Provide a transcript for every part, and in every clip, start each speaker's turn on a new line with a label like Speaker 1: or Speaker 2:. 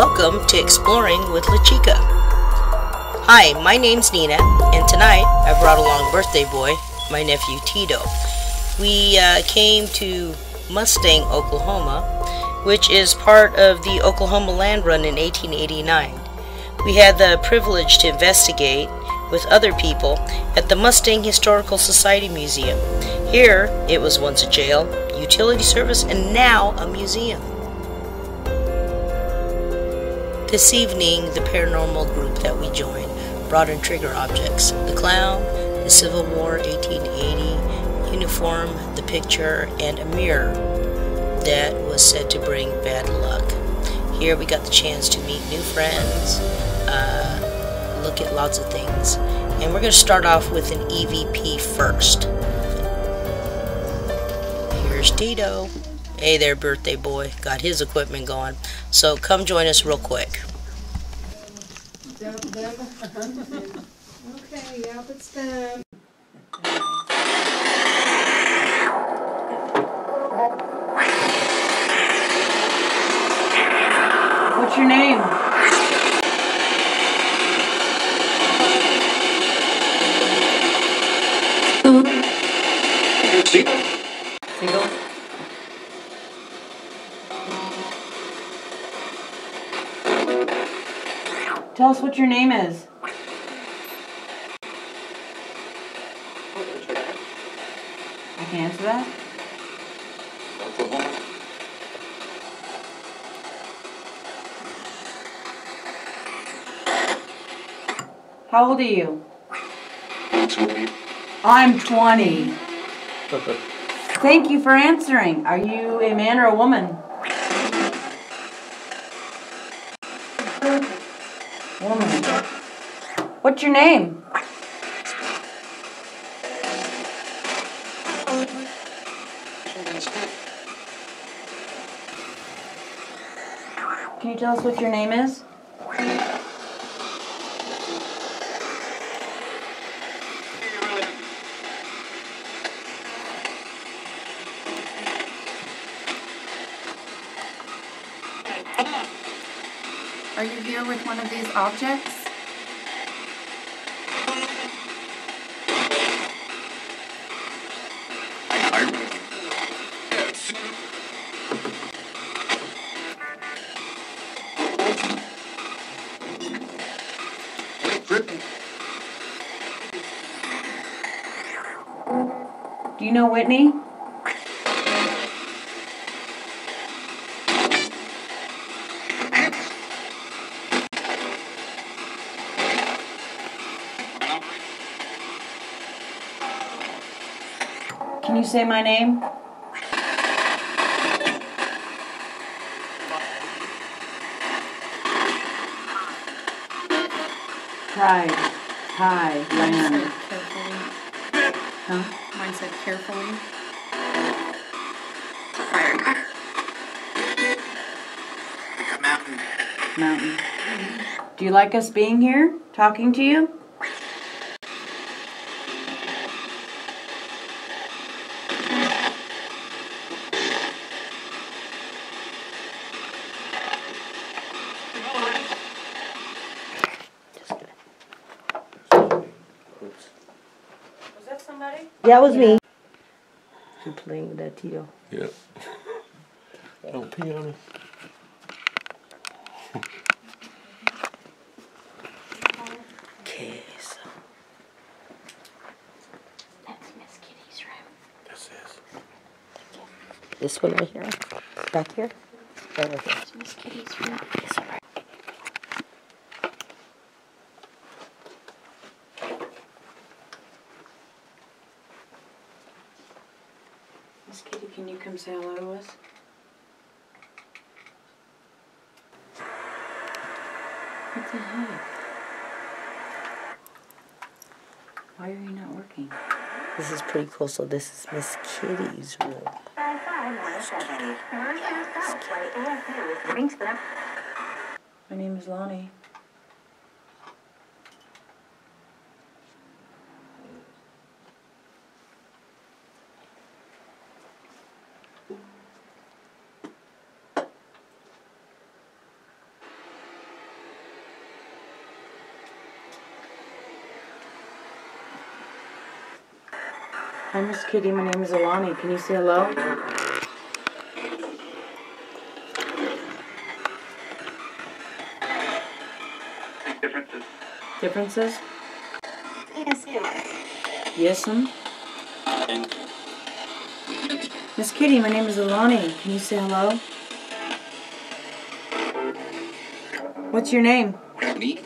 Speaker 1: welcome to Exploring with La Chica. Hi, my name's Nina, and tonight I brought along birthday boy, my nephew Tito. We uh, came to Mustang, Oklahoma, which is part of the Oklahoma Land Run in 1889. We had the privilege to investigate with other people at the Mustang Historical Society Museum. Here, it was once a jail, utility service, and now a museum. This evening, the paranormal group that we joined brought in trigger objects the clown, the Civil War 1880 uniform, the picture, and a mirror that was said to bring bad luck. Here we got the chance to meet new friends, uh, look at lots of things, and we're going to start off with an EVP first. Here's Tito. Hey there, birthday boy. Got his equipment going. So come join us real quick.
Speaker 2: Okay, yep, it's done.
Speaker 3: What's your name? Tell us what your name is. I can answer that? How old are you? I'm 20. Thank you for answering. Are you a man or a woman? Woman. What's your name? Can you tell us what your name is?
Speaker 4: Are you here with one of these objects?
Speaker 3: Do you know Whitney? Can you say my name? Pride, high, land. Huh?
Speaker 4: Mine said carefully.
Speaker 3: Mountain. Do you like us being here, talking to you? That
Speaker 1: was me. You playing with that Tito?
Speaker 5: Yep. Don't pee on me.
Speaker 1: Okay, so
Speaker 4: That's Miss Kitty's room.
Speaker 5: This is.
Speaker 1: this one right here, back here, right here.
Speaker 4: Miss Kitty's room.
Speaker 1: Yes, all
Speaker 3: Miss Kitty, can you come say hello to us? What the heck? Why are you not working?
Speaker 1: This is pretty cool. So this is Miss Kitty's room.
Speaker 3: My name is Lonnie. Hi, Miss Kitty. My name is Alani. Can you say hello?
Speaker 2: differences.
Speaker 3: Differences?
Speaker 4: Yes, ma'am.
Speaker 3: Yes, um. Miss Kitty, my name is Alani. Can you say hello? What's your name?
Speaker 2: Me?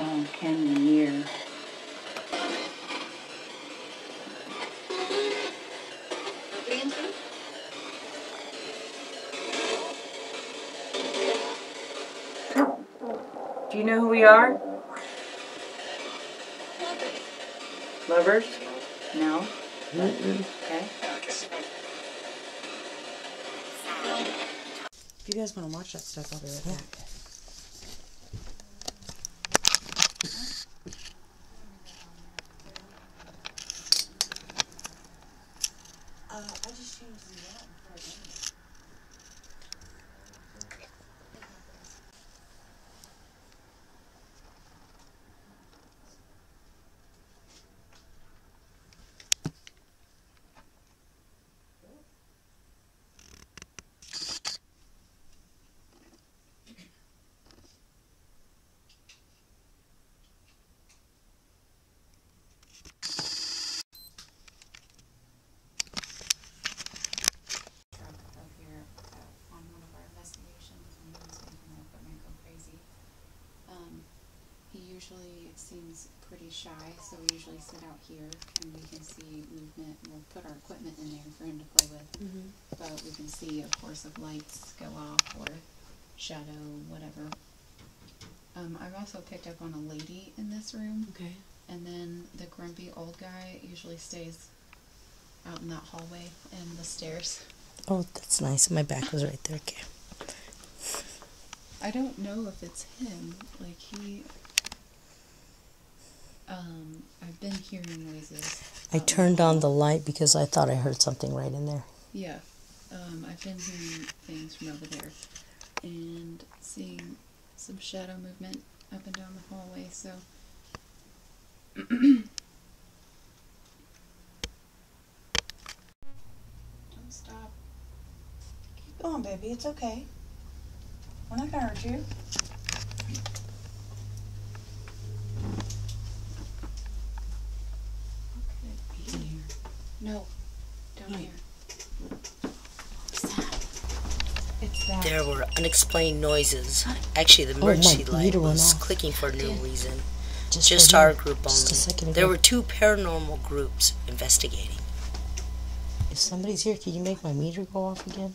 Speaker 3: Canyoneer. Do you know who we are? Lovers? No? Okay.
Speaker 6: If you guys want to watch that stuff, I'll be right back. Uh, I just changed the app before I did it.
Speaker 7: truck out here uh, on one of our investigations when he was making my equipment go crazy. Um, he usually seems pretty shy, so we usually sit out here and we can see movement. We'll put our equipment in there for him to play with. But we can see, of course, if lights go off or shadow, whatever. Um, I've also picked up on a lady in this room.
Speaker 6: Okay.
Speaker 7: And then the grumpy old guy usually stays out in that hallway and the stairs.
Speaker 1: Oh, that's nice. My back was right there. Okay.
Speaker 7: I don't know if it's him. Like he um I've been hearing noises.
Speaker 1: I turned on the light because I thought I heard something right in there.
Speaker 7: Yeah. Um I've been hearing things from over there and seeing some shadow movement up and down the hallway, so Don't stop.
Speaker 6: Keep going, baby. It's okay. We're not gonna hurt you.
Speaker 7: Okay. In here. No. Down hmm. here.
Speaker 6: It's that.
Speaker 1: There were unexplained noises. Actually, the
Speaker 8: Oh,
Speaker 1: emergency light was clicking for no reason.
Speaker 8: Just,
Speaker 1: Just our
Speaker 8: him.
Speaker 1: group only.
Speaker 8: Just a second
Speaker 1: There were two paranormal groups investigating.
Speaker 8: If somebody's here, can you make my meter go off again?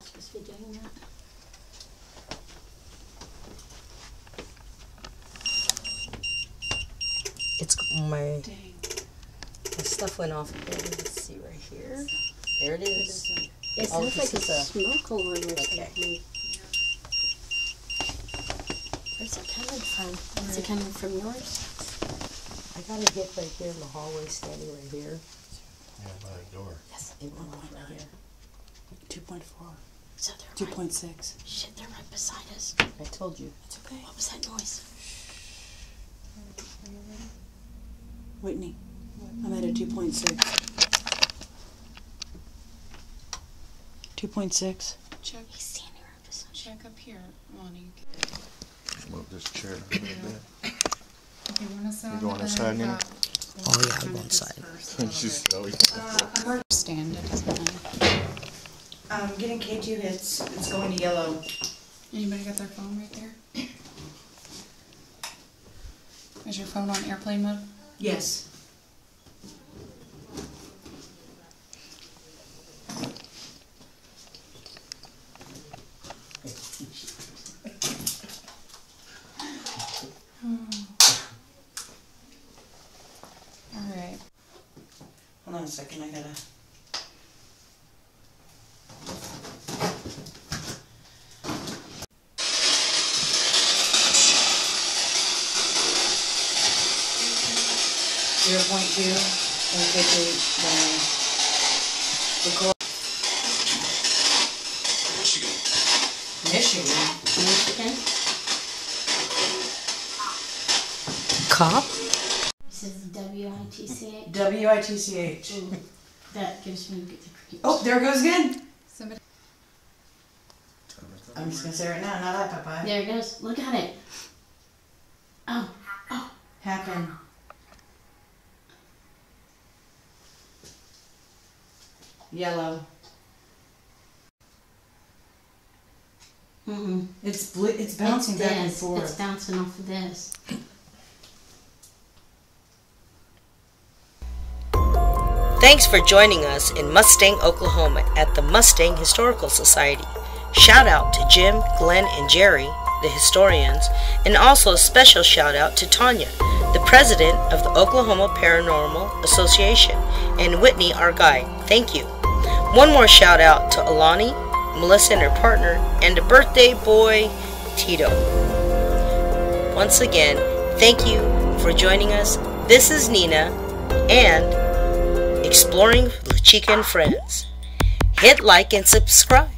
Speaker 4: Supposed to be doing that.
Speaker 1: It's my,
Speaker 7: Dang.
Speaker 1: My stuff went off again. Let's see right here. There it is.
Speaker 4: It
Speaker 1: Oh,
Speaker 4: sounds like a
Speaker 1: a-
Speaker 4: smoke alarm or
Speaker 1: Okay.
Speaker 4: something. Where's it coming from? Is it coming from yours?
Speaker 8: I got a hit right here in the hallway, standing right here.
Speaker 5: Yeah, by the door.
Speaker 8: Yes, it went off right here.
Speaker 6: 2.4.
Speaker 4: So they're right,
Speaker 6: 2.6.
Speaker 4: shit, they're right beside us.
Speaker 8: I told you.
Speaker 6: It's okay.
Speaker 4: What was that noise?
Speaker 6: Whitney, I'm at a 2.6. 2.6.
Speaker 7: Check
Speaker 4: He's standing right beside us.
Speaker 7: check up here, Lonnie.
Speaker 5: Move this chair a little bit.
Speaker 7: You wanna sit
Speaker 5: You
Speaker 7: on
Speaker 5: go
Speaker 7: the
Speaker 5: on this side, Nina?
Speaker 7: Uh,
Speaker 1: Oh, yeah,
Speaker 7: kind of
Speaker 1: one side.
Speaker 7: dispersed a little
Speaker 5: She's
Speaker 7: bit.
Speaker 5: always.
Speaker 7: Stand, it doesn't matter.
Speaker 6: I'm getting K2 hits. It's going to yellow.
Speaker 7: Anybody got their phone right there? Is your phone on airplane mode?
Speaker 6: Yes. Second. I gotta. Zero point two.
Speaker 3: aka the record. Michigan.
Speaker 4: Michigan.
Speaker 1: Cop?
Speaker 4: It says W I T C H.
Speaker 3: W I T C H.
Speaker 4: Ooh, That gives me the creeps.
Speaker 3: Oh, there it goes again.
Speaker 7: Somebody.
Speaker 3: I'm just gonna say right now, not that Popeye.
Speaker 4: There it goes. Look at it. Oh, Oh.
Speaker 3: Happen. Yellow.
Speaker 4: mm-hmm.
Speaker 3: It's bl- it's bouncing
Speaker 4: it's
Speaker 3: back and forth.
Speaker 4: It's bouncing off of this.
Speaker 1: Thanks for joining us in Mustang, Oklahoma at the Mustang Historical Society. Shout out to Jim, Glenn, and Jerry, the historians, and also a special shout out to Tanya, the president of the Oklahoma Paranormal Association, and Whitney, our guide. Thank you. One more shout out to Alani, Melissa and her partner, and the birthday boy, Tito. Once again, thank you for joining us. This is Nina, and Exploring and Friends. Hit like and subscribe.